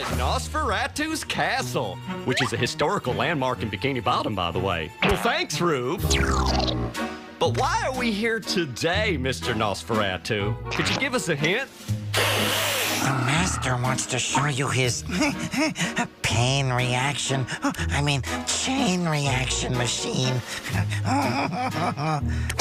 at Nosferatu's Castle, which is a historical landmark in Bikini Bottom, by the way. Well, thanks, Rube. But why are we here today, Mr. Nosferatu? Could you give us a hint? The master wants to show you his pain reaction. I mean, chain reaction machine.